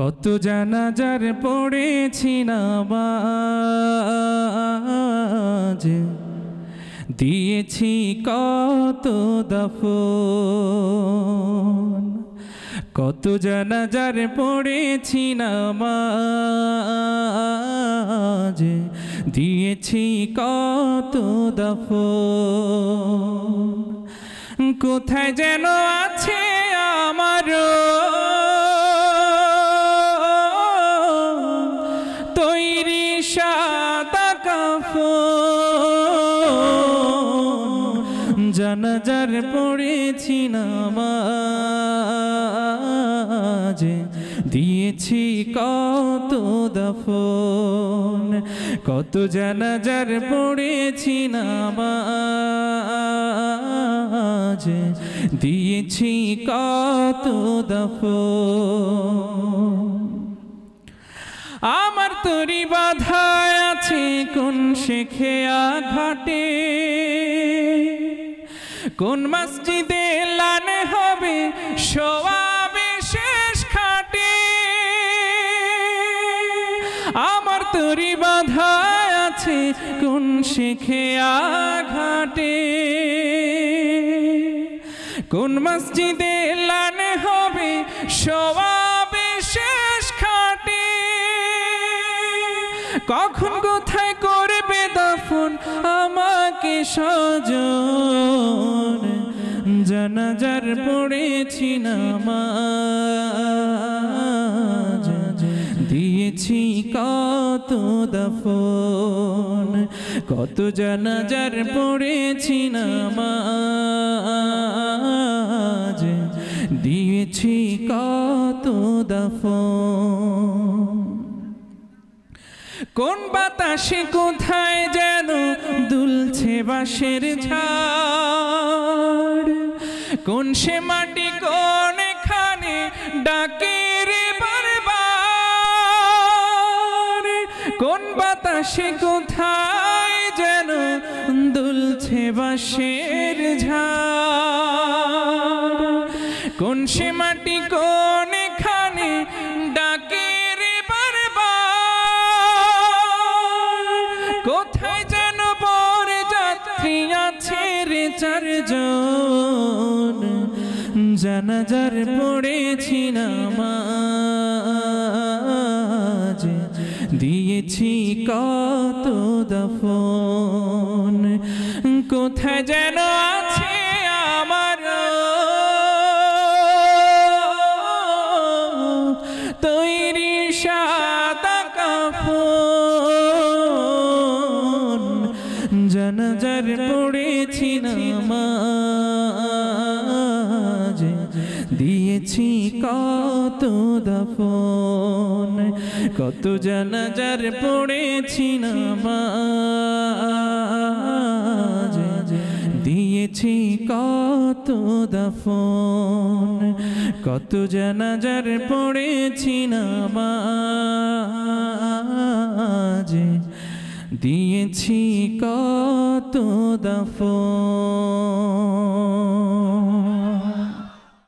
কত জানাজার পড়েছি নামাজ দিয়েছি কত দফন। কত জানাজার পড়েছি নামাজ দিয়েছি কত দফন। কোথায় যেন আছে জানাজার পড়েছি নামাজ। দিয়েছি কত দফন, কত জানাজার পড়েছি নামাজ। দিয়েছি কত দফন। আমার তরি বাধায় আছে কোন শেখে ঘাটে কোন মসজিদে লানে হবে? সোয়াবে শেষ খাটে। আমার তরি বাধায় আছে, কোন শেখে ঘাটে কোন মসজিদে লানে হবে? সোয়াবে শেষ খাটে। কখন কোথায় করবে দফন? আমাকে সজন জানাজার পড়েছি নামাজ। দিয়েছি কত দফন কত জানাজার পড়েছি নামাজ। দিয়েছি কত দফন। কোন বাতাসে কোথায় যেন দুলছে বাঁশের ঝাড়? কোন সে মাটি কোন খানে ডাকে বারবার? কোন বাতাসে কোথায় যেন দুলছে বাঁশের ঝাড়? চারজন জানাজার পড়েছি নামাজ। দিয়েছি কত দফন কোথায় যেন আছে আমার? তৈরি সাদা জানাজার পড়েছি নামাজ। দিয়েছি কত দফন, কত জানাজার পড়েছি নামাজ। দিয়েছি কত দফন, কত জানাজার পড়েছি নামাজ। দিয়েছি কত দফন।